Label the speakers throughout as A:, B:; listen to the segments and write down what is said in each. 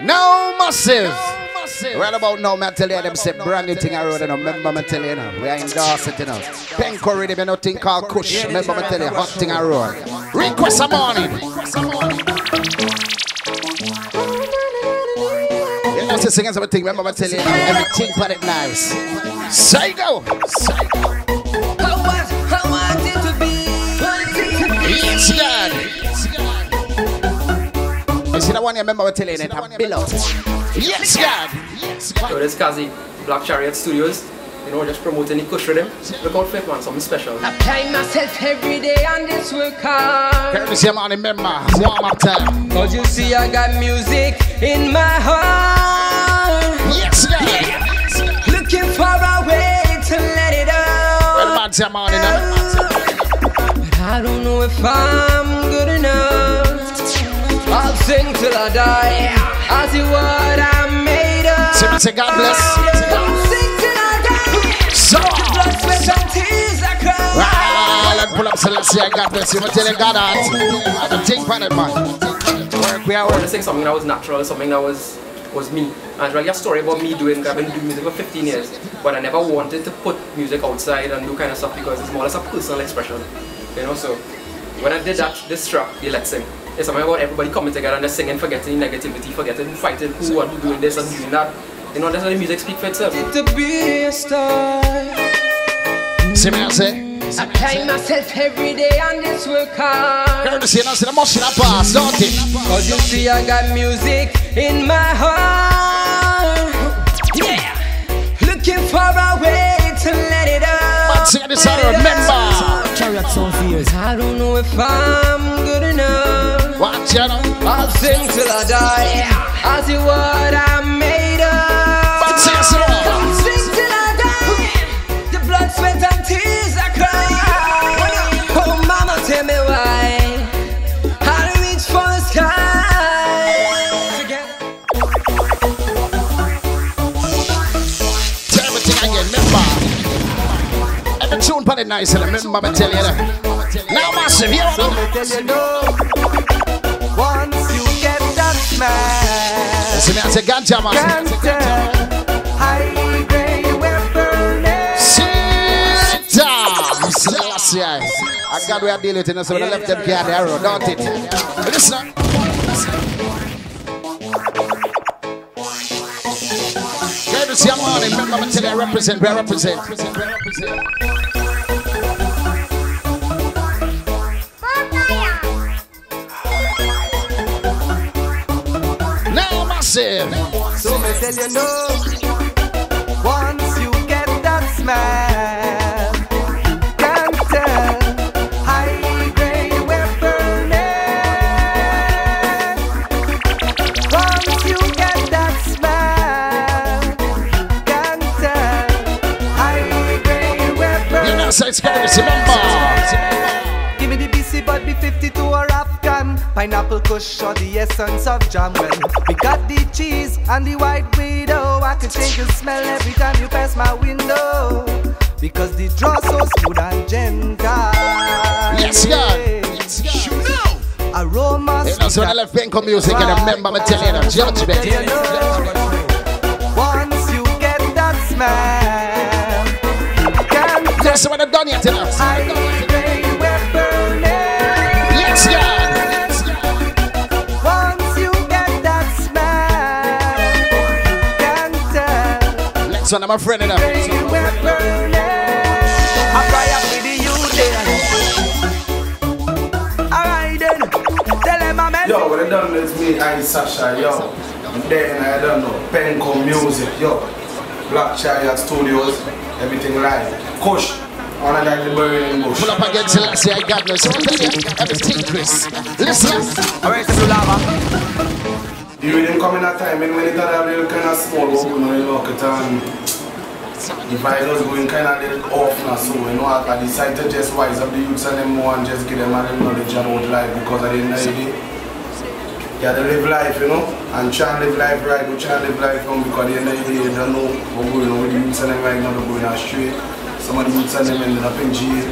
A: No massive. Right about now, man, tell you them say brand new thing I wrote, you know. Remember me tell you, you know. We are endorse it, you know. Pengco already been nothing called Kush. Remember me tell you, hot thing I wrote. Request a morning. You know, singing something. Remember me tell you, you everything put it nice. Say go. Say go. One you remember me telling you, it below. Yes, God. Yes, God.
B: So this Kazee, Black Chariot Studios. You know, just promoting the Kush riddim. Look out for it, man. Something special.
C: I Apply myself every day on this work hard.
A: Courtesy of man, remember, warm up time.
C: Cause you see I got music in my heart.
A: Yes, God.
C: Looking for a way to let it
A: Well,
C: out.
A: man, say morning, uh.
C: But I don't know if I'm good enough. I'll sing till I die. I see what I made of.
A: Say, me say, God bless.
C: Sing till I die.
A: So,
C: Blood, sweat, and tears I cry.
A: ah, let's pull up Selassie, God bless you. Me tell you, God, that. I'm think on it, man. Work, we are
B: I want to
A: work.
B: sing something that was natural, something that was was me. And it's really a story about me doing, I've been doing music for 15 years, but I never wanted to put music outside and do kind of stuff because it's more or less a personal expression. You know, so when I did that, this track, the Let's Sing, it's something about everybody coming together and just singing, forgetting negativity, forgetting fighting who and who doing this and doing that. You know, that's how the music speak for itself.
C: To be a star.
A: See me, I say.
C: Apply myself every day on this work hard.
A: Courtesy, you know, see the machine a pass, don't it?
C: Cause you see I got music in my heart. Yeah. Looking for a way to let it out.
A: Man, sing this song, remember.
D: Chariot sound fears.
C: I don't know if I'm good enough.
A: Know.
C: I'll sing till I die. I see what I'm made of.
A: This song.
C: I'll sing till I die. The blood, sweat, and tears I cry. Oh, mama, tell me why. How to reach for the sky. Together.
A: Tell everything again, remember. Every tune put it nice, remember me tell you that. Now, massive, you
D: So
A: know.
D: me tell you no. You smell,
A: See me, I say, ganja, man. down. Selassie. I got we are dealing with it, so I left them here, the arrow, don't it? Listen. See a morning, remember me you, I represent, we represent.
D: So me tell you no. Once you get that smell, kush or the essence of jam Well, we got the cheese and the white widow. I can change the smell every time you pass my window. Because the draw so smooth and gentle.
A: Yes, God.
D: Aroma
A: You know, so when I left Pengco music, and I remember me tell you judgment.
D: You know, Once you get that smell Can't
A: Yes, when I'm done yet, you know.
D: Tell.
A: Next I'm a friend, you know.
D: Baby, we're burning. I'm right with the there. Alright then, tell them I'm
E: Yo, what I done is me, Isasha, yo. And then I don't know, Pengco Music, yo. Black Chariot Studios, everything live. Kush, on a like the burning bush.
A: Pull up against Selassie, I got no. So I'm telling you, everything, Chris. Listen.
D: Alright, so lava.
E: The rhythm come in a time and when it had a little kind of small, you know, you know, it, um, the was going kind of little off now, so you know, I, I decided to just wise up the youths and them more and just give them a little knowledge about life because end of the day, you have to live life, you know, and try and live life right, but try and live life wrong because at the end of the day, you don't know what's going on with the youths and them right now, they're going astray. Some of the youths and them ended up in jail.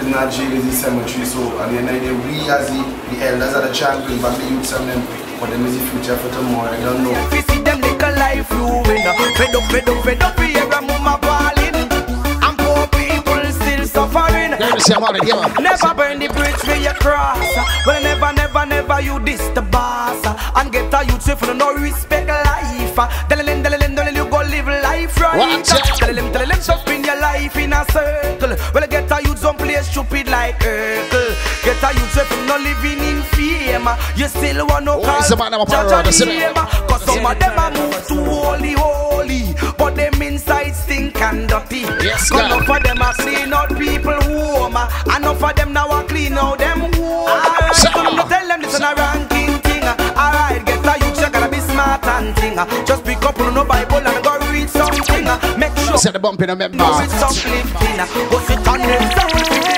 E: It's not jail, it's the cemetery, so at the end of the day, we as the, the elders are the champions, but the youths and them But them is the future for tomorrow, I don't know.
F: If We see them little life ruin. Fed up, fed up, fed up, we hear a mama bawling. And poor people still suffering. Never burn the bridge for your cross. Well, never, never, never you diss the boss. And get a youth for no respect life. Delelin, delelin, delelin, you go live life right. Delelin, delelin, so spin your life in a circle. Well, get a youth some place stupid like Urkel. Get a youth for no living fame. You still want to oh, call judge and name. Cause some of them are move too holy, holy. But them inside stink and dirty.
A: Yes, God.
F: enough of them are clean out people home. Enough of them now are clean out them home. So me tell them this is a ranking thing. Alright, get a youth, you gotta be smart and thing. Just pick up on no Bible and go read something. Make sure
A: Set the bump in a member.
F: know it's uplifting. Go sit on them.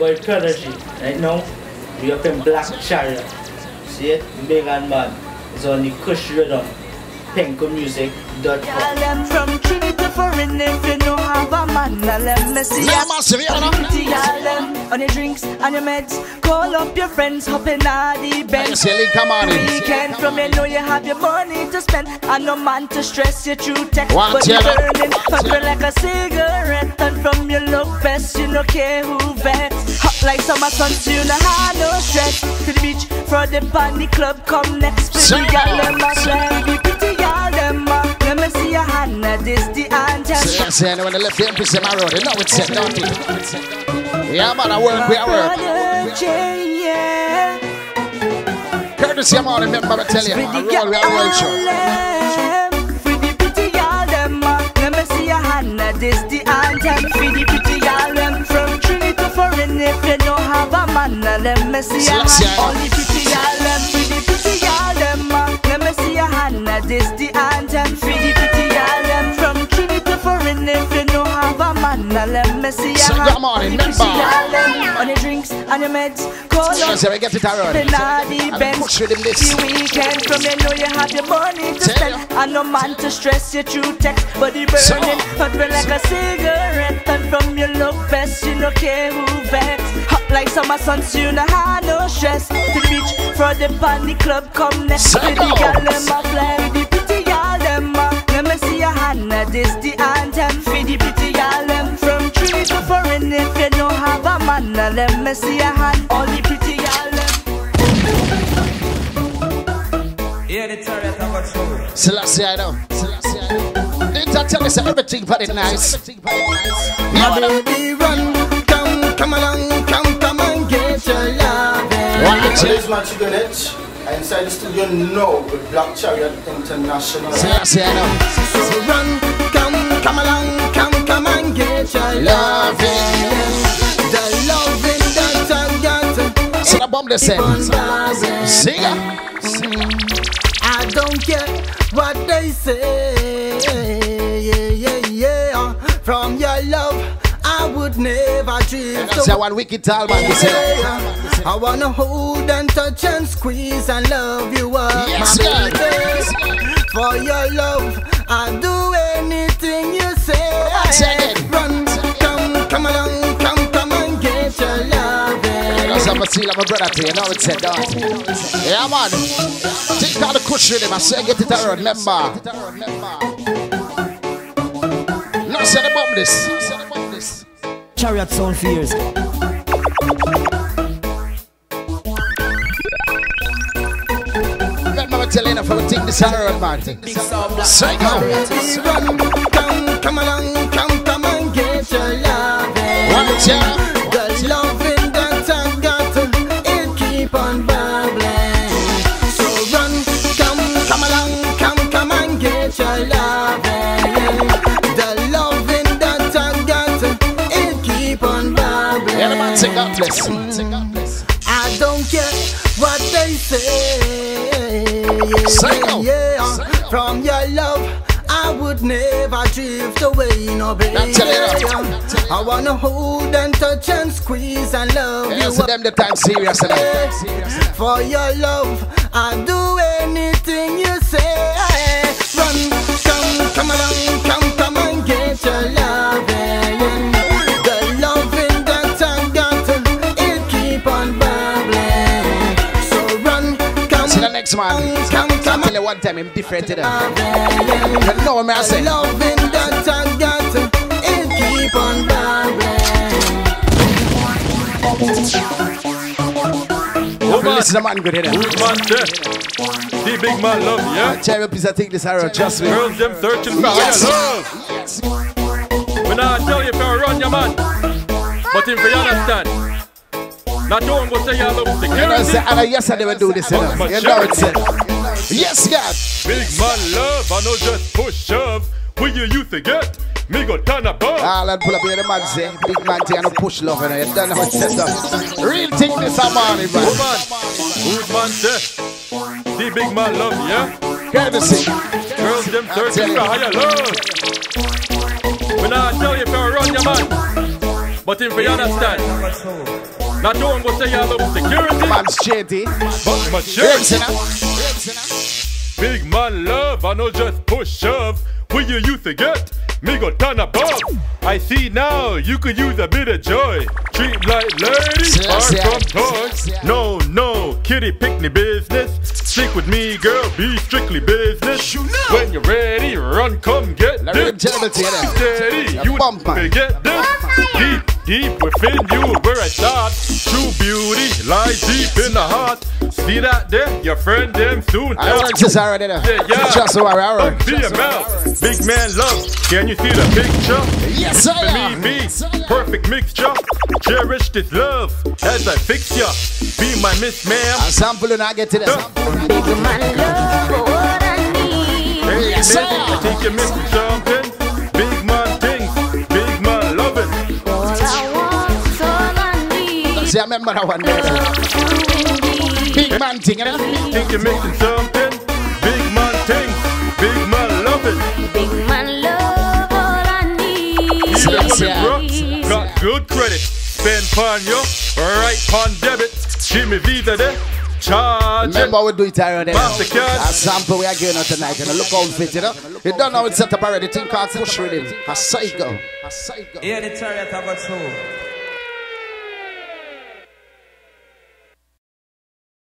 F: Foreign.
G: There's boy Prodigy. Right now, we up in Black Chariot. See it? Big and bad. It's on the Kush Riddim. PengcoMusic.com.
F: Girl, them from Trinity to Foreign. If you know have a man, uh, let me see
A: Yeah,
F: your
A: massive, yeah,
F: Pretty girl, them on your drinks and your meds. Call up your friends, hop in all the bed.
A: Yes, Ellie, come on in.
F: Weekend from you know you have your money to spend And no man to stress you through text
A: One
F: But you
A: tell her.
F: burning, puffing like a cigarette And from your look best, you no care who vex Hot like summer sun, so you no have no stress To the beach, for the party club, come next Pretty girl, them a play Pretty girl, them a Let me see your hand, now this the anthem
A: So yes, yeah, when the left hand in my road, you know it's set, don't it? Yeah, man, I work, we are work.
F: Yeah
A: Courtesy, I'm on, remember, I tell you, I roll, we are roll
F: girl, pretty pretty girl them. uh, Let me see your hand. uh, This the anthem. Pretty pretty have a man, uh, let me see your
A: Selassie,
F: hand. The pretty girl them, pretty pretty girl them. Let me see your hand. uh, This the anthem. Pretty pretty girl them from Trinity to Foreign. If you don't have a man, uh, let me see your
A: So
F: hand.
A: come on, remember.
F: on your drinks and your meds. Call up
A: we get it around.
F: Penalty
A: And
F: bench.
A: push with him this.
F: The weekend from you know you have your money to spend. And no man to stress you through text Body burning, hot burn like a cigarette And from your look best, you no care who vex Hot like summer sun, so you no have no stress To the beach, for the party club, come next
A: So
F: To the
A: go.
F: girl, them a fly with the pretty girl, them a Let me see your hand, now this the anthem For the pretty girl, them from Trinity to Foreign If you don't have a man, now let me see your hand All the pretty girl, them
H: Yeah, the chariot have got trouble.
A: Selassie, I know. Selassie, I know. Didn't I tell you so everything but it nice?
I: My baby run, come, come along, loving.
A: Watch
E: So this is my chicken edge. I inside the studio now with Black Chariot International.
A: Selassie, I know.
I: So run, come, come along, come, come and get your loving. The loving that I got.
A: So the bomb they said.
I: on loving.
A: Sing it.
I: I don't care what they drift
A: That's
I: away.
A: how one wicked tall man they say.
I: I wanna hold and touch and squeeze and love you up,
A: Yes,
I: my
A: God.
I: baby. For your love, I'll do anything you say.
A: Again.
I: Run, come, come along, come, come and get your loving.
A: That's how I see like my brother to you. Now it's said down. Yeah, man. Take all the cushion. I say get it around. Remember. No, say the bomb this. Say the bomb this.
H: Chariot sound fears.
A: Remember, I'm telling you, for we take this around, man. Say go.
I: Come, come along, come, come and get your loving.
A: Watch ya. God bless. Say
I: I don't care what they say.
A: Psycho.
I: Yeah,
A: Psycho.
I: from your love, I would never drift away, no baby.
A: Now tell it up. Now tell it
I: I wanna hold and touch and squeeze and love
A: Yeah,
I: you.
A: them the time serious eh? enough. Eh?
I: For your love, I'll do anything
A: time, I'm different to them. You know what I say?
I: Loving that I got, it keep on
A: Woman. Listen to man good in
J: Who's man there? The big man love, yeah?
A: Tell me, please, I think this arrow just me.
J: Girls them searching for
A: Yes.
J: higher love. When I tell you if I run your man, but if you understand, not don't go say you love
A: You know,
J: security.
A: say, and I yes, I never do this, you know. You know it's it. Yes, God.
J: Big man love, I know just push shove. Will you youth to get? Me go turn above.
A: Ah, lad, pull up here, the man say, big man thing and a push love, and. You don't know how it's set up. Real thing this a morning, man.
J: Woman, who's man there? The big man love, yeah?
A: Courtesy.
J: Girls them searching for higher love. When I tell you if I run your man, but if you understand, not don't go say you love security.
A: Man's shady.
J: But maturity. Big man love, I know just push shove. Will you youth to get? Me go turn above. I see now you could use a bit of joy. Treat like ladies, far from toys. No, no, kitty picnic business. Stick with me, girl, be strictly business. When you're ready, run, come get this.
A: you.
J: Steady, you forget this. Deep, deep within you, where I start. True beauty lies deep in the heart. See that there? Your friend them soon.
A: I want to say already there.
J: Yeah, yeah.
A: Just so I already.
J: BML, big man love. Can you see the picture?
A: Yes, I
J: For
A: am.
J: me, me, perfect mixture. Cherish this love as I fix ya. Be my miss, ma'am.
A: A sample and I get to this.
K: Big man love what I need.
J: Hey,
A: Yes, sir.
J: I think you're missing
A: See, I remember that one there. Big man thing, you know?
J: Think you're missing something. Big man things, big man loving.
K: Big man love all I need.
J: Even
A: Yes,
J: when
A: yeah.
J: the rocks got good credit. Spend pon you, right pon debit. Jimmy Visa there, charge it.
A: Remember we do it around there.
J: Mastercard.
A: A sample we are giving out tonight. You know, look how fit, you know? You don't know it's set up already. Think called push rhythm. A psycho. A psycho.
H: Yeah, the chariot of a soul.